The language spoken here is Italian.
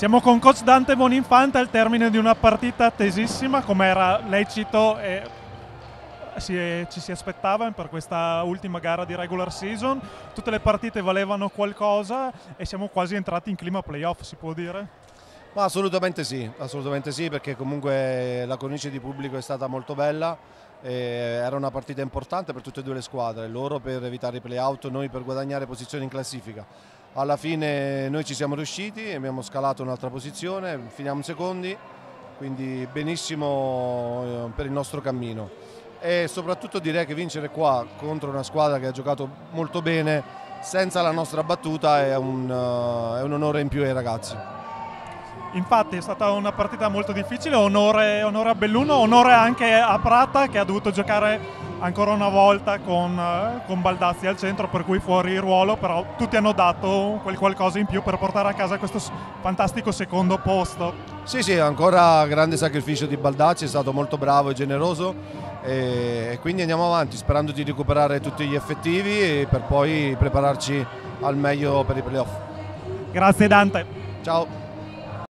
Siamo con coach Dante Boninfante al termine di una partita attesissima, come era lecito e si, ci si aspettava per questa ultima gara di regular season. Tutte le partite valevano qualcosa e siamo quasi entrati in clima playoff, si può dire? Ma assolutamente sì, assolutamente sì, perché comunque la cornice di pubblico è stata molto bella. era una partita importante per tutte e due le squadre, loro per evitare i playout, noi per guadagnare posizioni in classifica alla fine noi ci siamo riusciti, abbiamo scalato un'altra posizione, finiamo secondi, quindi benissimo eh, per il nostro cammino. E soprattutto direi che vincere qua contro una squadra che ha giocato molto bene, senza la nostra battuta, è un, uh, è un onore in più ai ragazzi. Infatti è stata una partita molto difficile, onore, onore a Belluno, onore anche a Prata che ha dovuto giocare ancora una volta con, eh, con, Baldazzi al centro, per cui fuori ruolo, però tutti hanno dato quel qualcosa in più per portare a casa questo fantastico secondo posto. Sì, sì, ancora grande sacrificio di Baldazzi, è stato molto bravo e generoso e quindi andiamo avanti sperando di recuperare tutti gli effettivi per poi prepararci al meglio per i playoff. Grazie Dante. Ciao.